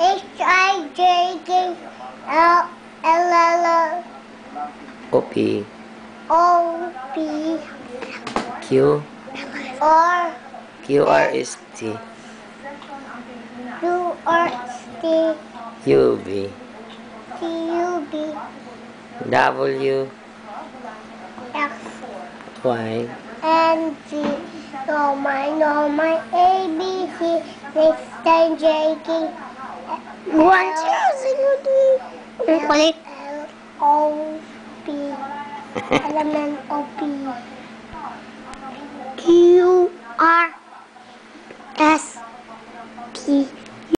H I J K L L L O P O P Q R Q R S T U R T U V T U B W X Y N G No my no my A B C Next time J K One, two, zero, three. Ulit. L O P Element O P Q, R, S, T,